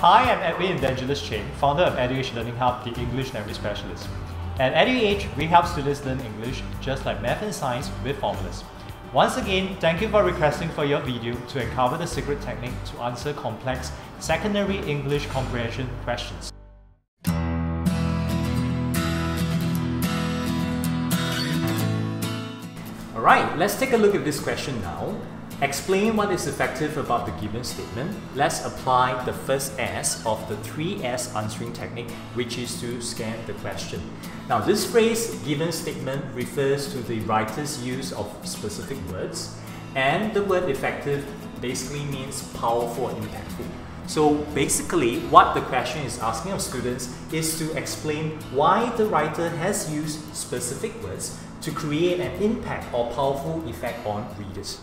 Hi, I'm Edwin Evangelist Cheng, founder of EduEdge Learning Hub, the English language specialist. At EduEdge, we help students learn English just like math and science with formulas. Once again, thank you for requesting for your video to uncover the secret technique to answer complex secondary English comprehension questions. Alright, let's take a look at this question now. Explain what is effective about the given statement. Let's apply the first S of the 3S answering technique, which is to scan the question. Now, this phrase, given statement, refers to the writer's use of specific words, and the word effective basically means powerful impactful. So basically, what the question is asking of students is to explain why the writer has used specific words to create an impact or powerful effect on readers.